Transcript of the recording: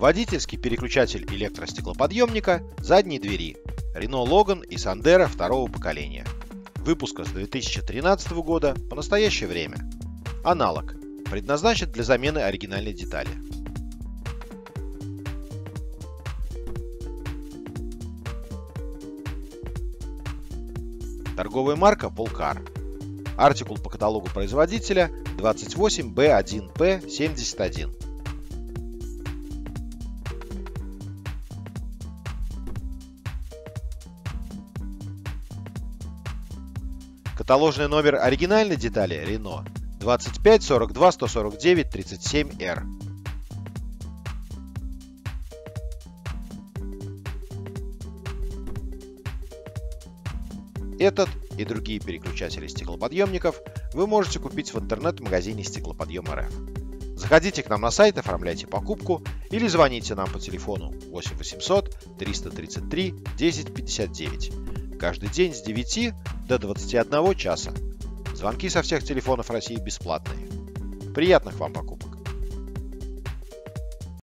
Водительский переключатель электростеклоподъемника задней двери. Renault Logan и Sandero второго поколения. Выпуска с 2013 года по настоящее время. Аналог. Предназначен для замены оригинальной детали. Торговая марка Polcar. Артикул по каталогу производителя 28B1P71. Каталожный номер оригинальной детали Renault 25 42 149 37 R. Этот и другие переключатели стеклоподъемников вы можете купить в интернет-магазине Стеклоподъем РФ. Заходите к нам на сайт, оформляйте покупку или звоните нам по телефону 8 800 333 1059. Каждый день с 9 до 21 часа. Звонки со всех телефонов России бесплатные. Приятных вам покупок!